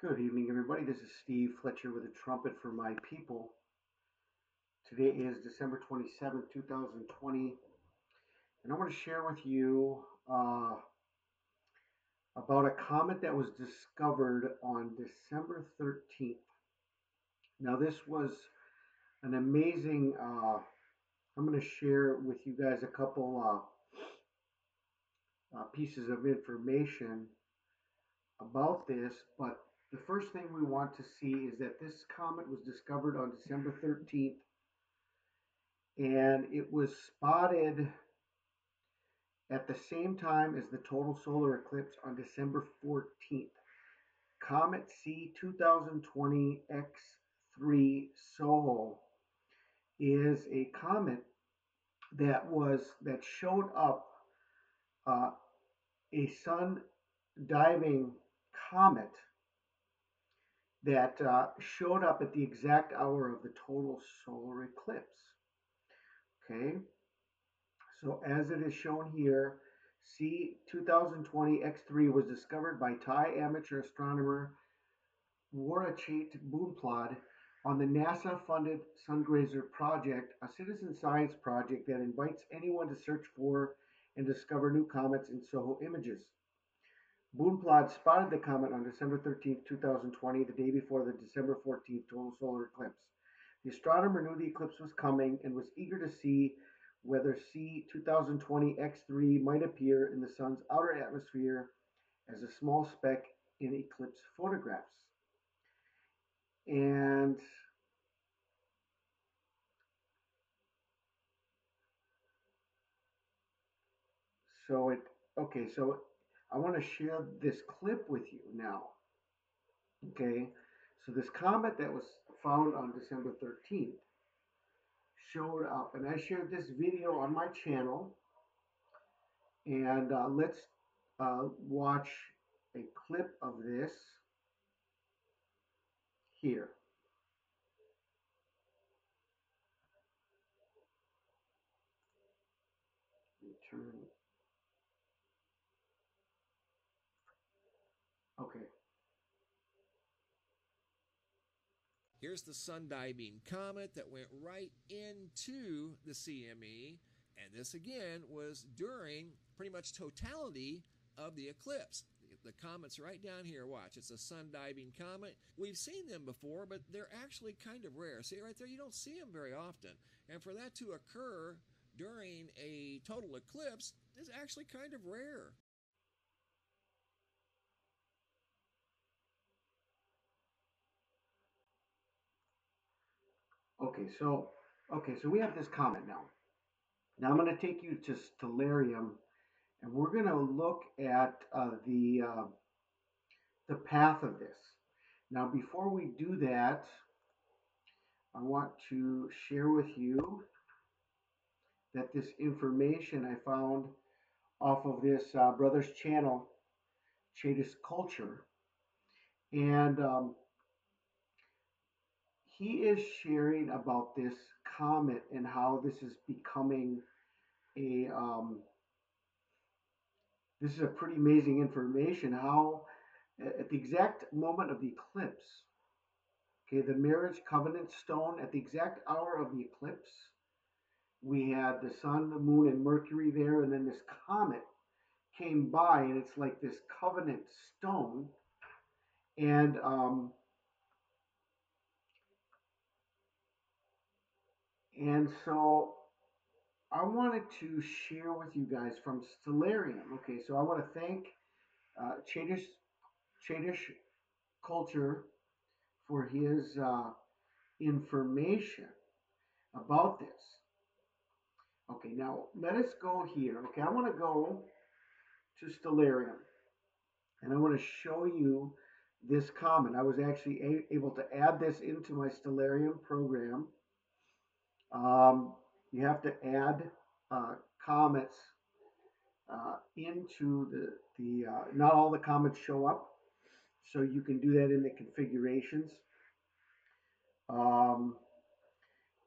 Good evening, everybody. This is Steve Fletcher with a trumpet for my people. Today is December 27th, 2020, and I want to share with you uh, about a comet that was discovered on December 13th. Now, this was an amazing, uh, I'm going to share with you guys a couple uh, uh pieces of information about this, but the first thing we want to see is that this comet was discovered on December 13th and it was spotted at the same time as the total solar eclipse on December 14th. Comet C 2020 X3 SOHO is a comet that was that showed up uh, a sun diving comet that uh, showed up at the exact hour of the total solar eclipse. Okay, so as it is shown here, C 2020 X3 was discovered by Thai amateur astronomer Worachit Boonplod on the NASA-funded Sungrazer project, a citizen science project that invites anyone to search for and discover new comets in SOHO images. Boonplod spotted the comet on December 13, 2020, the day before the December 14th total solar eclipse. The astronomer knew the eclipse was coming and was eager to see whether C 2020 X3 might appear in the sun's outer atmosphere as a small speck in eclipse photographs. And so it okay, so I want to share this clip with you now. Okay, so this comet that was found on December 13th showed up, and I shared this video on my channel. And uh, let's uh, watch a clip of this here. Turn Okay. Here's the sun diving comet that went right into the CME. And this again was during pretty much totality of the eclipse. The comet's right down here. Watch, it's a sun diving comet. We've seen them before, but they're actually kind of rare. See right there, you don't see them very often. And for that to occur during a total eclipse is actually kind of rare. Okay, so okay, so we have this comment now. Now I'm going to take you to Stellarium, and we're going to look at uh, the uh, the path of this. Now, before we do that, I want to share with you that this information I found off of this uh, brother's channel, Chadash Culture, and um, he is sharing about this comet and how this is becoming a um, this is a pretty amazing information how at the exact moment of the eclipse okay the marriage covenant stone at the exact hour of the eclipse we had the sun the moon and mercury there and then this comet came by and it's like this covenant stone and um, And so I wanted to share with you guys from Stellarium. Okay, so I want to thank uh, Chadash, Chadash Culture for his uh, information about this. Okay, now let us go here. Okay, I want to go to Stellarium and I want to show you this comment. I was actually able to add this into my Stellarium program um, you have to add uh, comets uh, into the, the uh, not all the comets show up. So you can do that in the configurations. Um,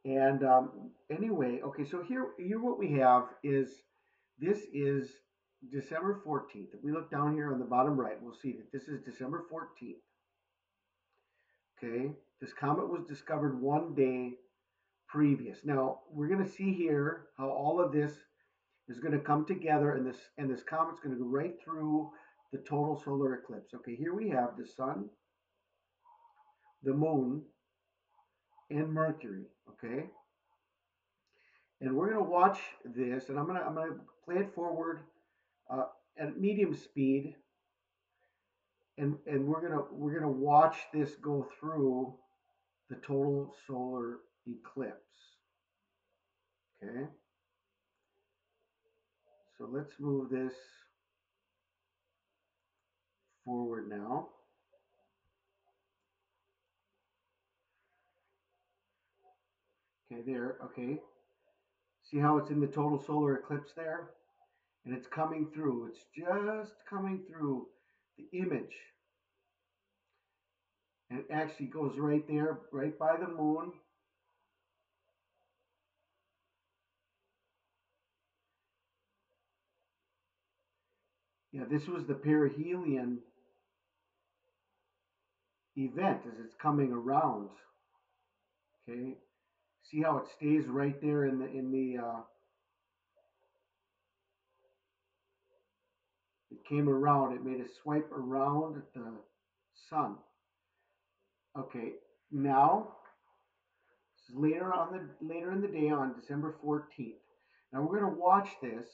and um, anyway, okay, so here, here what we have is, this is December 14th. If we look down here on the bottom right, we'll see that this is December 14th. Okay, this comet was discovered one day previous. Now we're going to see here how all of this is going to come together, and this and this comet's going to go right through the total solar eclipse. Okay, here we have the sun, the moon, and Mercury. Okay, and we're going to watch this, and I'm going to I'm going to play it forward uh, at medium speed, and and we're gonna we're gonna watch this go through the total solar eclipse. Okay. So let's move this forward now. Okay, there, okay. See how it's in the total solar eclipse there? And it's coming through. It's just coming through the image. And it actually goes right there, right by the moon. Yeah, this was the perihelion event as it's coming around. Okay, see how it stays right there in the in the uh, it came around. It made a swipe around the sun. Okay, now this is later on the later in the day on December 14th. Now we're going to watch this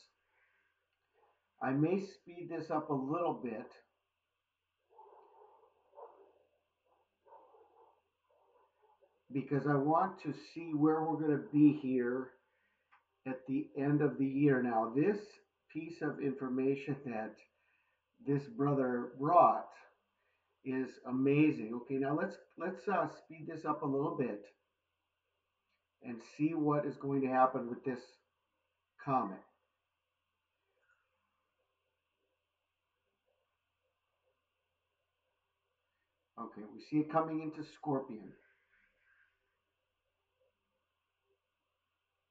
I may speed this up a little bit. Because I want to see where we're going to be here at the end of the year. Now, this piece of information that this brother brought is amazing. Okay, now let's let's uh, speed this up a little bit and see what is going to happen with this comet. Okay, we see it coming into Scorpion.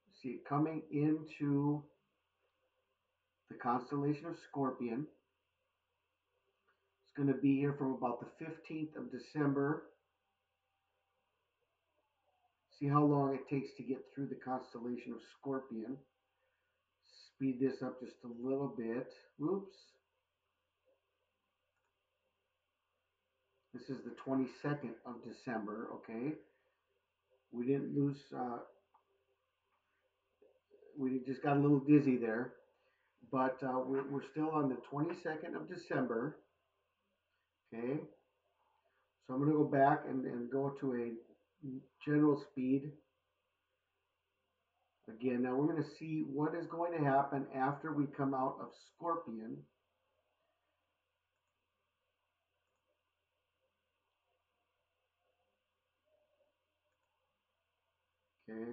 We see it coming into the constellation of Scorpion. It's going to be here from about the 15th of December. See how long it takes to get through the constellation of Scorpion. Speed this up just a little bit. Whoops. This is the 22nd of December, okay? We didn't lose, uh, we just got a little dizzy there. But uh, we're, we're still on the 22nd of December, okay? So I'm going to go back and, and go to a general speed. Again, now we're going to see what is going to happen after we come out of Scorpion. Okay.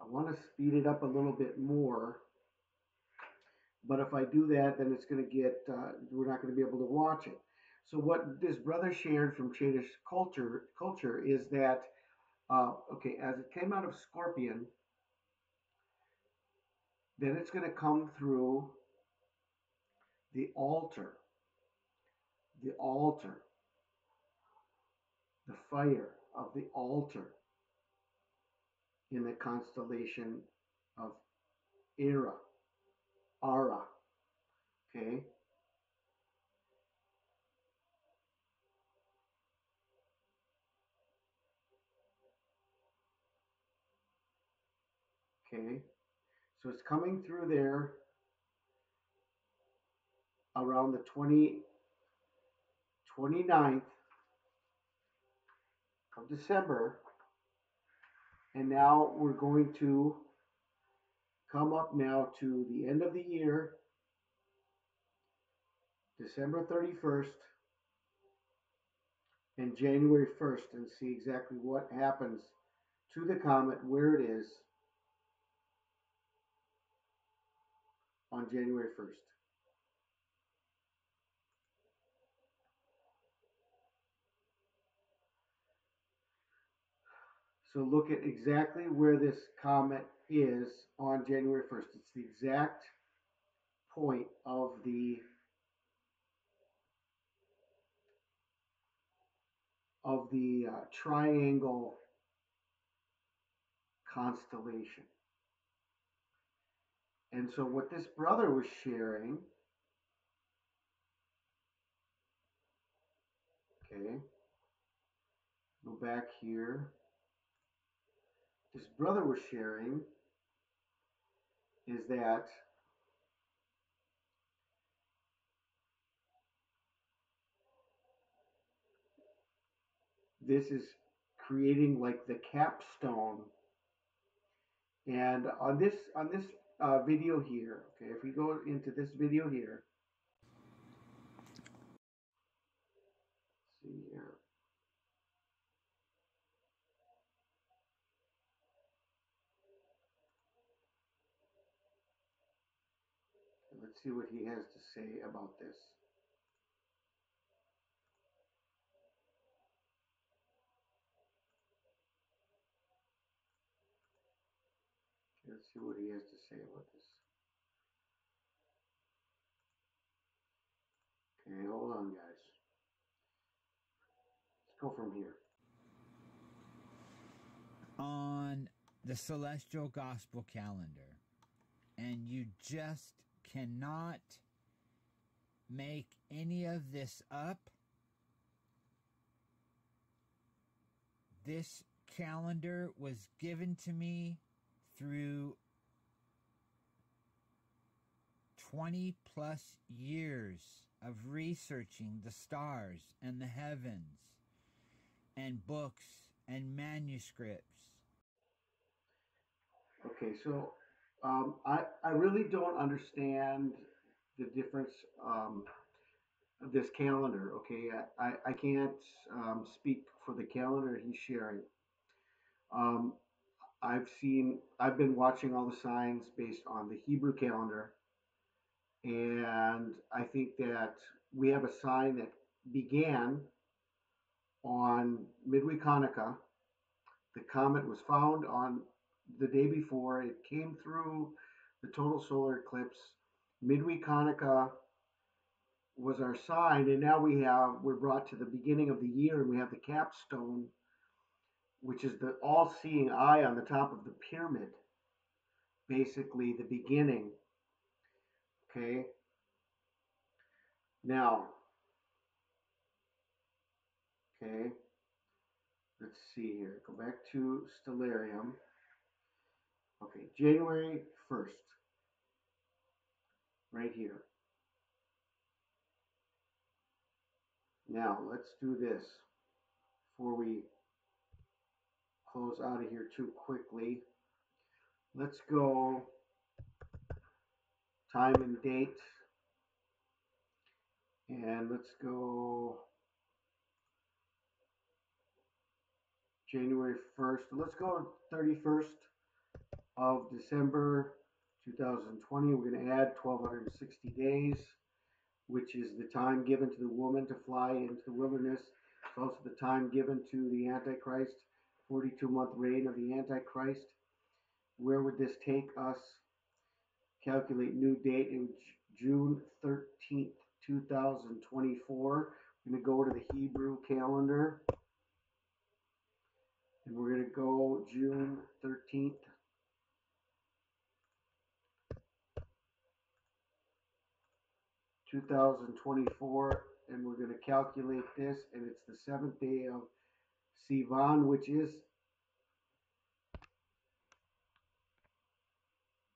I want to speed it up a little bit more. But if I do that, then it's going to get, uh, we're not going to be able to watch it. So what this brother shared from Chadash culture, culture is that, uh, okay, as it came out of Scorpion, then it's going to come through the altar, the altar, the fire, of the altar in the constellation of Era, Ara. Okay? Okay? So it's coming through there around the 20, 29th of December. And now we're going to come up now to the end of the year, December 31st and January 1st, and see exactly what happens to the comet, where it is on January 1st. So look at exactly where this comet is on January 1st. It's the exact point of the of the uh, triangle constellation. And so, what this brother was sharing, okay, go back here. This brother was sharing is that this is creating like the capstone. And on this on this uh, video here okay if we go into this video here see here let's see what he has to say about this Let's see what he has to say about this. Okay, hold on, guys. Let's go from here. On the celestial gospel calendar, and you just cannot make any of this up. This calendar was given to me through 20 plus years of researching the stars and the heavens and books and manuscripts. Okay, so um, I, I really don't understand the difference um, of this calendar. Okay, I, I, can't um, speak for the calendar he's sharing. Um, I've seen, I've been watching all the signs based on the Hebrew calendar, and I think that we have a sign that began on midweek Hanukkah. The comet was found on the day before. It came through the total solar eclipse. Midweek Hanukkah was our sign, and now we have we're brought to the beginning of the year, and we have the capstone which is the all seeing eye on the top of the pyramid, basically the beginning. Okay. Now, okay, let's see here. Go back to Stellarium. Okay, January 1st, right here. Now, let's do this before we close out of here too quickly. Let's go time and date. And let's go January 1st. Let's go 31st of December 2020. We're going to add 1260 days, which is the time given to the woman to fly into the wilderness. It's also the time given to the Antichrist 42 month reign of the Antichrist. Where would this take us? Calculate new date in June 13th, 2024. We're going to go to the Hebrew calendar. And we're going to go June 13th. Two thousand twenty-four, and we're going to calculate this, and it's the seventh day of Sivan, which is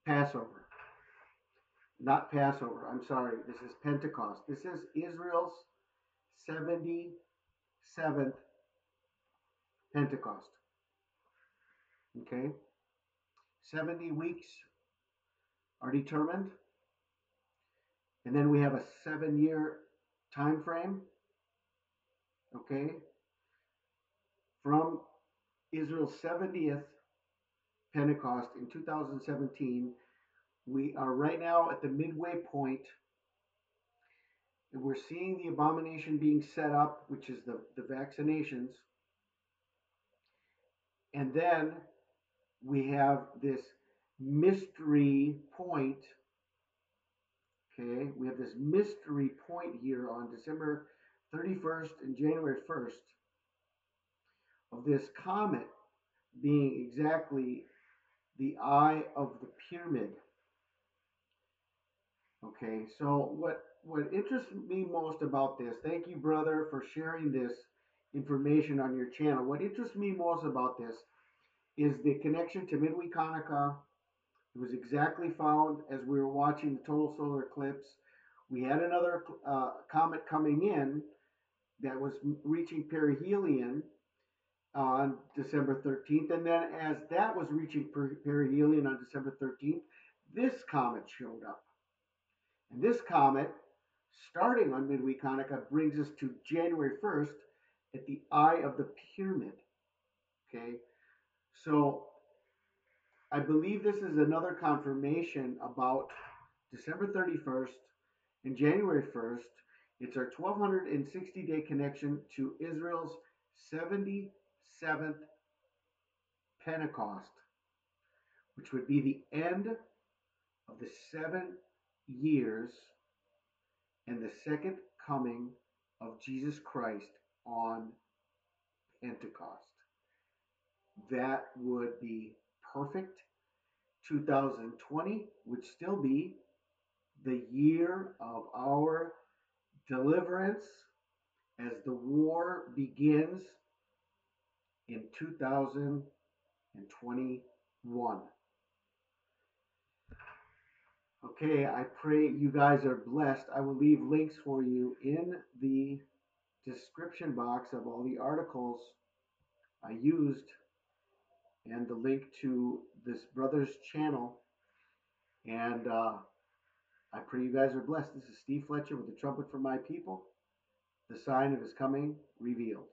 Passover. Not Passover. I'm sorry. This is Pentecost. This is Israel's 77th Pentecost. Okay? 70 weeks are determined. And then we have a seven year time frame. Okay? from Israel's 70th Pentecost in 2017. We are right now at the midway point, and we're seeing the abomination being set up, which is the, the vaccinations. And then we have this mystery point. Okay, we have this mystery point here on December 31st and January 1st of this comet being exactly the eye of the pyramid. Okay, so what what interests me most about this, thank you, brother, for sharing this information on your channel. What interests me most about this is the connection to midweek Hanukkah. It was exactly found as we were watching the total solar eclipse. We had another uh, comet coming in that was reaching perihelion on December 13th. And then as that was reaching perihelion on December 13th, this comet showed up. And this comet, starting on midweek Hanukkah, brings us to January 1st at the eye of the pyramid. Okay, so I believe this is another confirmation about December 31st and January 1st. It's our 1260 day connection to Israel's 77th Pentecost, which would be the end of the seven years and the second coming of Jesus Christ on Pentecost. That would be perfect. 2020 would still be the year of our deliverance as the war begins in 2021. Okay, I pray you guys are blessed. I will leave links for you in the description box of all the articles I used and the link to this brother's channel. And uh, I pray you guys are blessed. This is Steve Fletcher with the Trumpet for My People, the sign of his coming revealed.